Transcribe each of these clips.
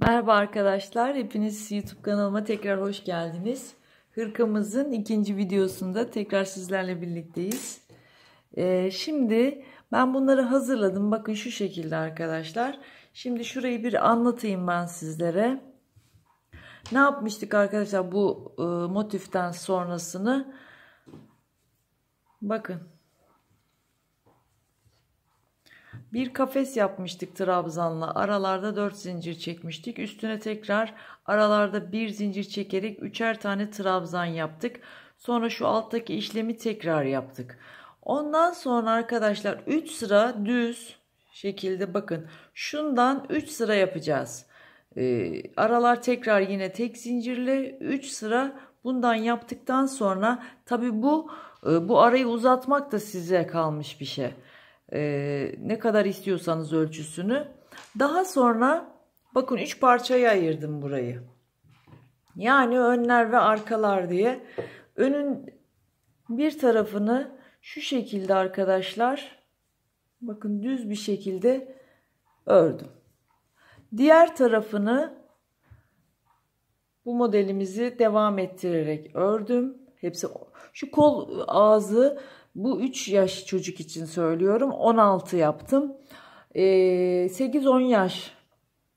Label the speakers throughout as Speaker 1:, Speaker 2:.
Speaker 1: Merhaba arkadaşlar, hepiniz YouTube kanalıma tekrar hoş geldiniz. Hırkamızın ikinci videosunda tekrar sizlerle birlikteyiz. Ee, şimdi ben bunları hazırladım. Bakın şu şekilde arkadaşlar. Şimdi şurayı bir anlatayım ben sizlere. Ne yapmıştık arkadaşlar bu e, motiften sonrasını? Bakın Bir kafes yapmıştık trabzanla. Aralarda 4 zincir çekmiştik. Üstüne tekrar aralarda bir zincir çekerek üçer tane trabzan yaptık. Sonra şu alttaki işlemi tekrar yaptık. Ondan sonra arkadaşlar 3 sıra düz şekilde bakın. Şundan 3 sıra yapacağız. Ee, aralar tekrar yine tek zincirle 3 sıra bundan yaptıktan sonra tabi bu e, bu arayı uzatmak da size kalmış bir şey e, ne kadar istiyorsanız ölçüsünü. Daha sonra bakın 3 parçaya ayırdım burayı. Yani önler ve arkalar diye. Önün bir tarafını şu şekilde arkadaşlar bakın düz bir şekilde ördüm. Diğer tarafını bu modelimizi devam ettirerek ördüm. Hepsi şu kol ağzı bu 3 yaş çocuk için söylüyorum. 16 yaptım. Ee, 8-10 yaş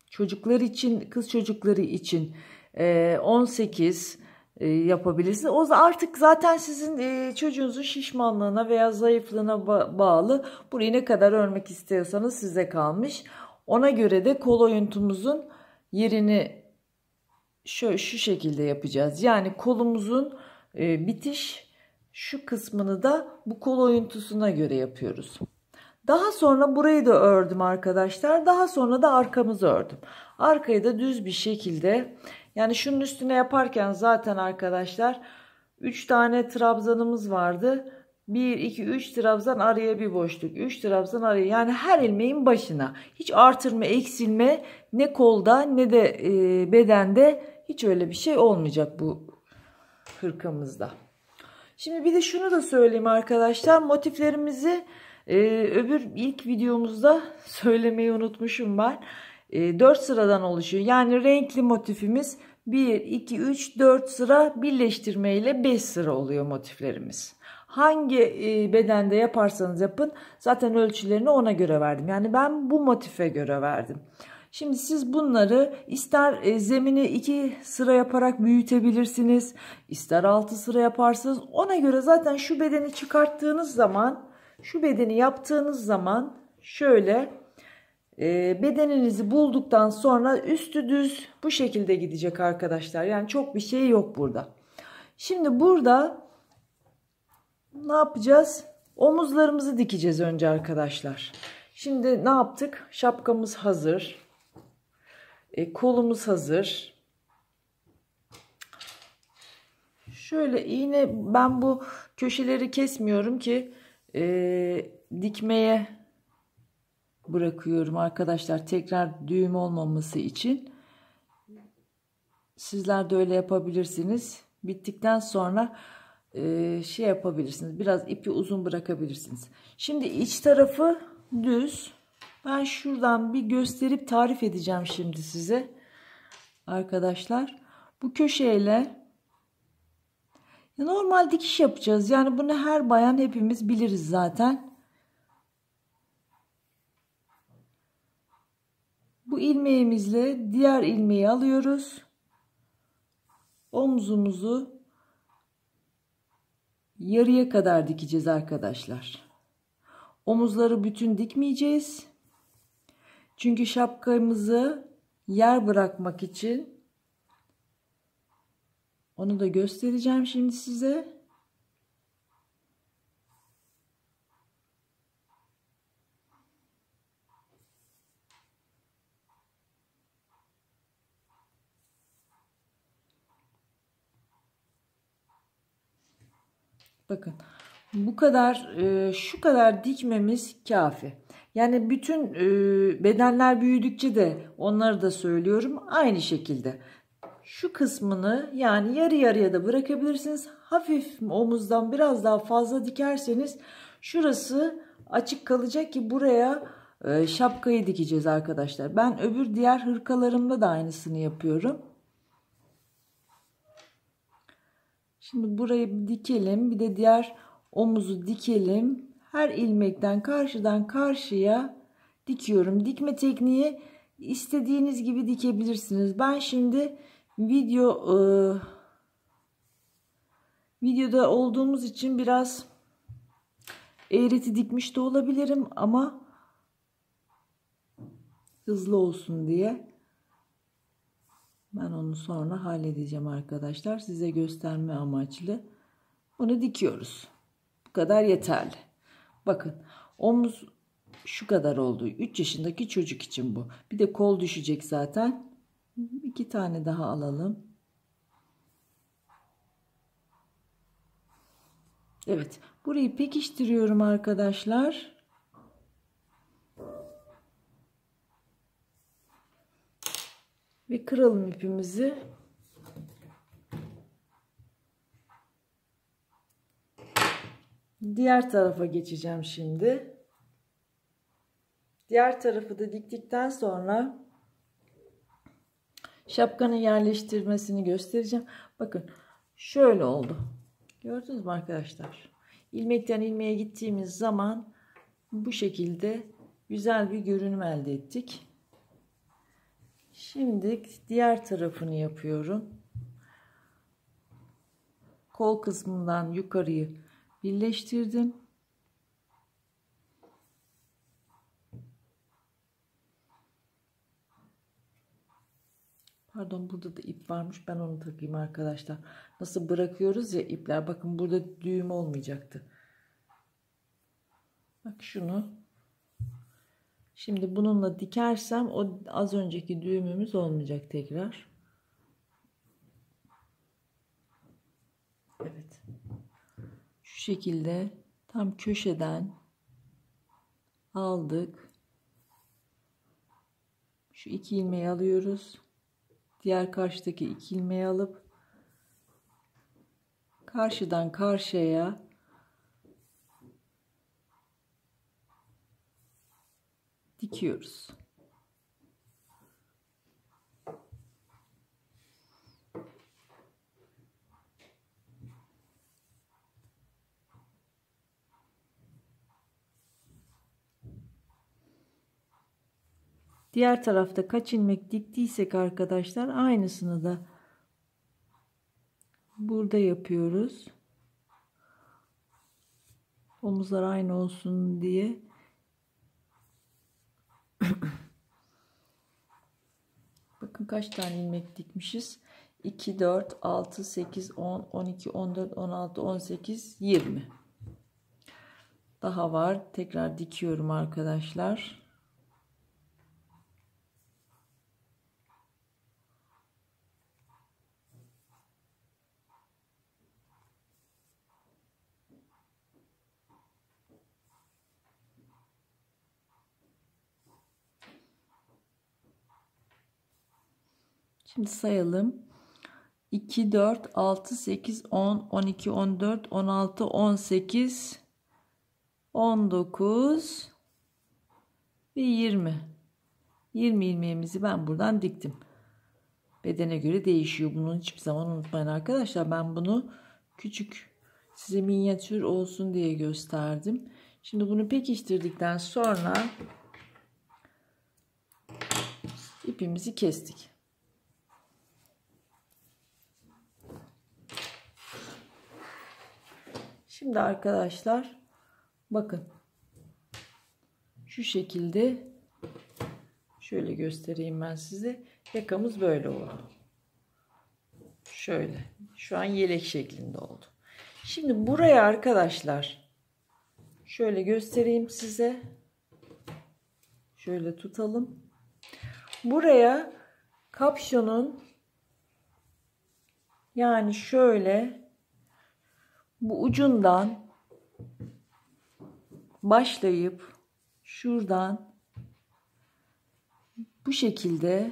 Speaker 1: çocuklar için, kız çocukları için e, 18 e, yapabilirsiniz. O artık zaten sizin e, çocuğunuzun şişmanlığına veya zayıflığına ba- bağlı. Burayı ne kadar örmek istiyorsanız size kalmış. Ona göre de kol oyuntumuzun yerini şu, şu şekilde yapacağız. Yani kolumuzun e, bitiş şu kısmını da bu kol oyuntusuna göre yapıyoruz. Daha sonra burayı da ördüm arkadaşlar. Daha sonra da arkamızı ördüm. Arkayı da düz bir şekilde yani şunun üstüne yaparken zaten arkadaşlar 3 tane trabzanımız vardı. 1, 2, 3 trabzan araya bir boşluk. 3 trabzan araya yani her ilmeğin başına. Hiç artırma eksilme ne kolda ne de e, bedende hiç öyle bir şey olmayacak bu hırkamızda. Şimdi bir de şunu da söyleyeyim arkadaşlar. Motiflerimizi e, öbür ilk videomuzda söylemeyi unutmuşum ben. E, 4 sıradan oluşuyor. Yani renkli motifimiz 1, 2, 3, 4 sıra birleştirme ile 5 sıra oluyor motiflerimiz. Hangi e, bedende yaparsanız yapın zaten ölçülerini ona göre verdim. Yani ben bu motife göre verdim. Şimdi siz bunları ister e, zemini iki sıra yaparak büyütebilirsiniz. ister altı sıra yaparsınız. Ona göre zaten şu bedeni çıkarttığınız zaman şu bedeni yaptığınız zaman şöyle e, bedeninizi bulduktan sonra üstü düz bu şekilde gidecek arkadaşlar. Yani çok bir şey yok burada. Şimdi burada ne yapacağız? Omuzlarımızı dikeceğiz önce arkadaşlar. Şimdi ne yaptık? Şapkamız hazır. E, kolumuz hazır. Şöyle iğne ben bu köşeleri kesmiyorum ki e, dikmeye bırakıyorum arkadaşlar. Tekrar düğüm olmaması için. Sizler de öyle yapabilirsiniz. Bittikten sonra e, şey yapabilirsiniz. Biraz ipi uzun bırakabilirsiniz. Şimdi iç tarafı düz. Ben şuradan bir gösterip tarif edeceğim şimdi size. Arkadaşlar bu köşeyle normal dikiş yapacağız. Yani bunu her bayan hepimiz biliriz zaten. Bu ilmeğimizle diğer ilmeği alıyoruz. Omzumuzu yarıya kadar dikeceğiz arkadaşlar. Omuzları bütün dikmeyeceğiz. Çünkü şapkamızı yer bırakmak için onu da göstereceğim şimdi size. Bakın bu kadar e, şu kadar dikmemiz kafi. Yani bütün e, bedenler büyüdükçe de onları da söylüyorum aynı şekilde. Şu kısmını yani yarı yarıya da bırakabilirsiniz. Hafif omuzdan biraz daha fazla dikerseniz şurası açık kalacak ki buraya e, şapkayı dikeceğiz arkadaşlar. Ben öbür diğer hırkalarımda da aynısını yapıyorum. Şimdi burayı dikelim. Bir de diğer omuzu dikelim. Her ilmekten karşıdan karşıya dikiyorum. Dikme tekniği istediğiniz gibi dikebilirsiniz. Ben şimdi video e, videoda olduğumuz için biraz eğreti dikmiş de olabilirim ama hızlı olsun diye ben onu sonra halledeceğim arkadaşlar. Size gösterme amaçlı. Bunu dikiyoruz. Bu kadar yeterli. Bakın omuz şu kadar oldu. 3 yaşındaki çocuk için bu. Bir de kol düşecek zaten. İki tane daha alalım. Evet. Burayı pekiştiriyorum arkadaşlar. Ve kıralım ipimizi. Diğer tarafa geçeceğim şimdi. Diğer tarafı da diktikten sonra şapkanın yerleştirmesini göstereceğim. Bakın şöyle oldu. Gördünüz mü arkadaşlar? İlmekten ilmeğe gittiğimiz zaman bu şekilde güzel bir görünüm elde ettik. Şimdi diğer tarafını yapıyorum. Kol kısmından yukarıyı birleştirdim. Pardon burada da ip varmış. Ben onu takayım arkadaşlar. Nasıl bırakıyoruz ya ipler. Bakın burada düğüm olmayacaktı. Bak şunu. Şimdi bununla dikersem o az önceki düğümümüz olmayacak tekrar. Evet. Şekilde tam köşeden aldık. Şu iki ilmeği alıyoruz. Diğer karşıdaki iki ilmeği alıp karşıdan karşıya dikiyoruz. Diğer tarafta kaç ilmek diktiysek arkadaşlar aynısını da burada yapıyoruz. Omuzlar aynı olsun diye. Bakın kaç tane ilmek dikmişiz. 2, 4, 6, 8, 10, 12, 14, 16, 18, 20. Daha var. Tekrar dikiyorum arkadaşlar. Şimdi sayalım. 2, 4, 6, 8, 10, 12, 14, 16, 18, 19 ve 20. 20 ilmeğimizi ben buradan diktim. Bedene göre değişiyor. Bunu hiçbir zaman unutmayın arkadaşlar. Ben bunu küçük size minyatür olsun diye gösterdim. Şimdi bunu pekiştirdikten sonra ipimizi kestik. Şimdi arkadaşlar bakın şu şekilde şöyle göstereyim ben size. Yakamız böyle oldu. Şöyle. Şu an yelek şeklinde oldu. Şimdi buraya arkadaşlar şöyle göstereyim size. Şöyle tutalım. Buraya kapşonun yani şöyle bu ucundan başlayıp şuradan bu şekilde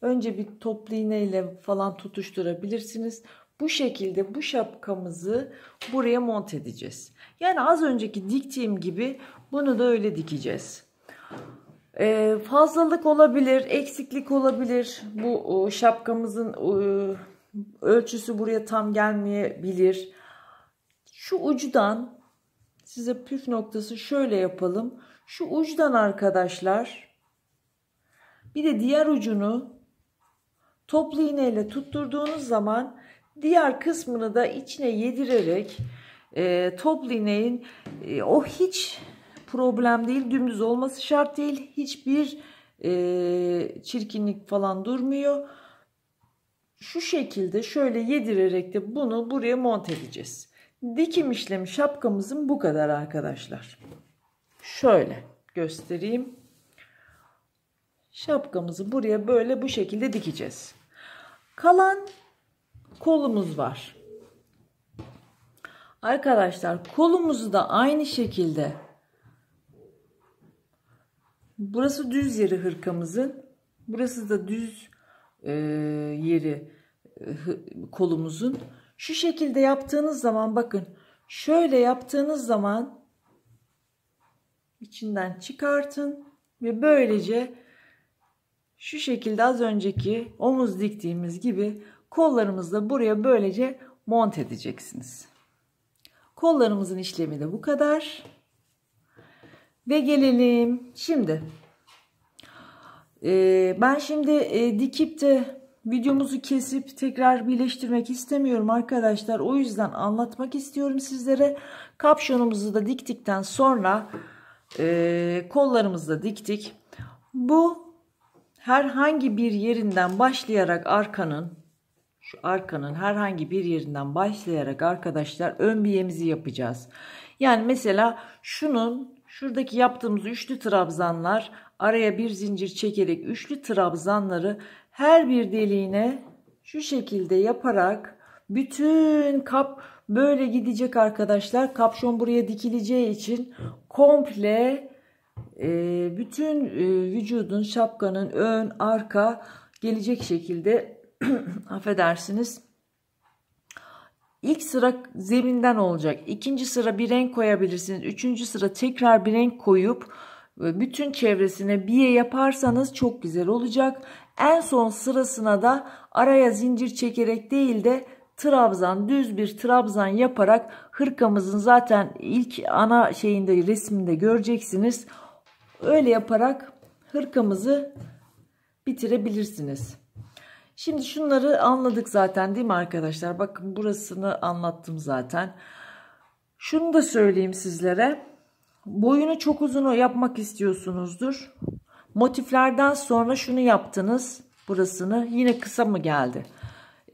Speaker 1: önce bir toplu iğne ile falan tutuşturabilirsiniz. bu şekilde bu şapkamızı buraya monte edeceğiz. Yani az önceki diktiğim gibi bunu da öyle dikeceğiz. Ee, fazlalık olabilir, eksiklik olabilir. Bu şapkamızın ölçüsü buraya tam gelmeyebilir. Şu ucudan size püf noktası şöyle yapalım. Şu ucudan arkadaşlar bir de diğer ucunu toplu iğneyle tutturduğunuz zaman diğer kısmını da içine yedirerek e, toplu iğneyin e, o hiç problem değil dümdüz olması şart değil hiçbir e, çirkinlik falan durmuyor şu şekilde şöyle yedirerek de bunu buraya monte edeceğiz. Dikim işlemi şapkamızın bu kadar arkadaşlar. Şöyle göstereyim. Şapkamızı buraya böyle bu şekilde dikeceğiz. Kalan kolumuz var. Arkadaşlar kolumuzu da aynı şekilde burası düz yeri hırkamızın burası da düz e, yeri e, kolumuzun şu şekilde yaptığınız zaman bakın şöyle yaptığınız zaman içinden çıkartın ve böylece şu şekilde az önceki omuz diktiğimiz gibi kollarımızla buraya böylece mont edeceksiniz. Kollarımızın işlemi de bu kadar. Ve gelelim şimdi. E, ben şimdi e, dikip de videomuzu kesip tekrar birleştirmek istemiyorum arkadaşlar. O yüzden anlatmak istiyorum sizlere. Kapşonumuzu da diktikten sonra e, kollarımızı da diktik. Bu herhangi bir yerinden başlayarak arkanın şu arkanın herhangi bir yerinden başlayarak arkadaşlar ön biyemizi yapacağız. Yani mesela şunun şuradaki yaptığımız üçlü trabzanlar araya bir zincir çekerek üçlü trabzanları her bir deliğine şu şekilde yaparak bütün kap böyle gidecek arkadaşlar. Kapşon buraya dikileceği için komple e, bütün e, vücudun şapkanın ön arka gelecek şekilde affedersiniz. İlk sıra zeminden olacak. İkinci sıra bir renk koyabilirsiniz. Üçüncü sıra tekrar bir renk koyup bütün çevresine biye yaparsanız çok güzel olacak. En son sırasına da araya zincir çekerek değil de trabzan düz bir trabzan yaparak hırkamızın zaten ilk ana şeyinde resminde göreceksiniz. Öyle yaparak hırkamızı bitirebilirsiniz. Şimdi şunları anladık zaten değil mi arkadaşlar? Bakın burasını anlattım zaten. Şunu da söyleyeyim sizlere. Boyunu çok uzun yapmak istiyorsunuzdur. Motiflerden sonra şunu yaptınız. Burasını yine kısa mı geldi?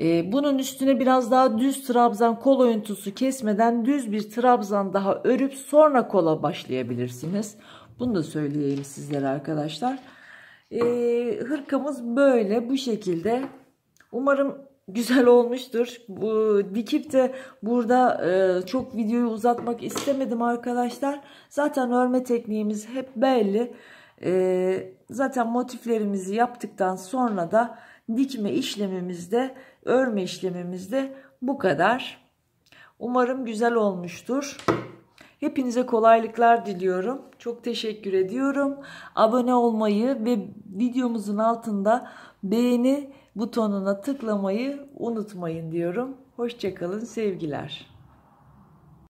Speaker 1: Ee, bunun üstüne biraz daha düz trabzan kol oyuntusu kesmeden düz bir trabzan daha örüp sonra kola başlayabilirsiniz. Bunu da söyleyeyim sizlere arkadaşlar. E, hırkamız böyle bu şekilde. Umarım güzel olmuştur. Bu dikip de burada e, çok videoyu uzatmak istemedim arkadaşlar. Zaten örme tekniğimiz hep belli. E, zaten motiflerimizi yaptıktan sonra da dikme işlemimizde, örme işlemimizde bu kadar. Umarım güzel olmuştur. Hepinize kolaylıklar diliyorum. Çok teşekkür ediyorum. Abone olmayı ve videomuzun altında beğeni butonuna tıklamayı unutmayın diyorum. Hoşçakalın sevgiler.